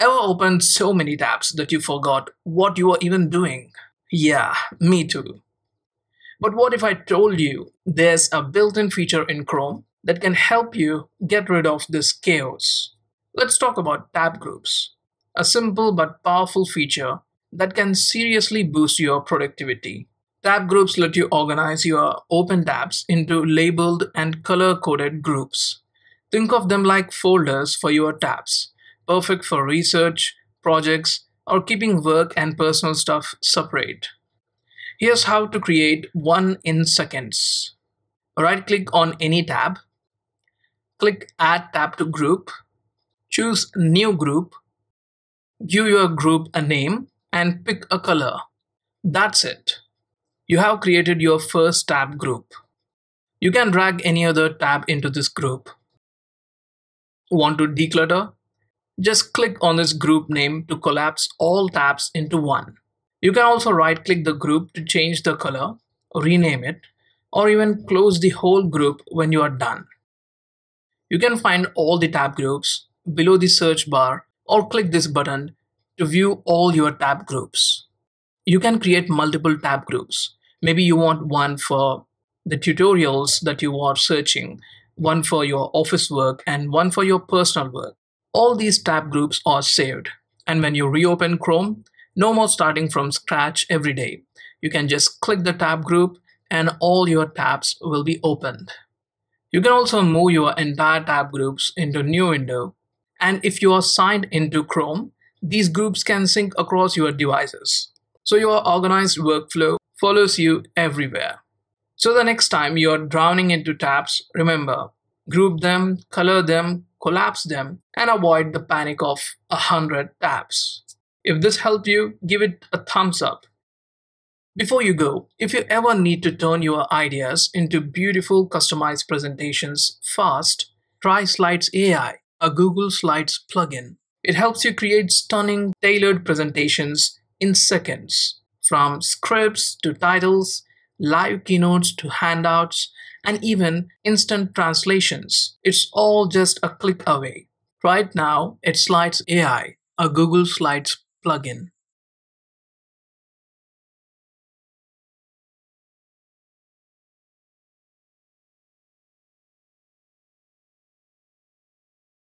Ever opened so many tabs that you forgot what you were even doing? Yeah, me too. But what if I told you there's a built in feature in Chrome that can help you get rid of this chaos? Let's talk about tab groups, a simple but powerful feature that can seriously boost your productivity. Tab groups let you organize your open tabs into labeled and color coded groups. Think of them like folders for your tabs perfect for research, projects, or keeping work and personal stuff separate. Here's how to create one in seconds. Right click on any tab, click Add tab to group, choose New group, give your group a name, and pick a color. That's it. You have created your first tab group. You can drag any other tab into this group. Want to declutter? Just click on this group name to collapse all tabs into one. You can also right click the group to change the color, rename it, or even close the whole group when you are done. You can find all the tab groups below the search bar or click this button to view all your tab groups. You can create multiple tab groups. Maybe you want one for the tutorials that you are searching, one for your office work, and one for your personal work. All these tab groups are saved. And when you reopen Chrome, no more starting from scratch every day. You can just click the tab group and all your tabs will be opened. You can also move your entire tab groups into new window. And if you are signed into Chrome, these groups can sync across your devices. So your organized workflow follows you everywhere. So the next time you're drowning into tabs, remember, group them, color them, collapse them, and avoid the panic of a hundred tabs. If this helped you, give it a thumbs up. Before you go, if you ever need to turn your ideas into beautiful customized presentations fast, try Slides AI, a Google Slides plugin. It helps you create stunning, tailored presentations in seconds, from scripts to titles, live keynotes to handouts, and even instant translations. It's all just a click away. Right now, it Slides AI, a Google Slides plugin.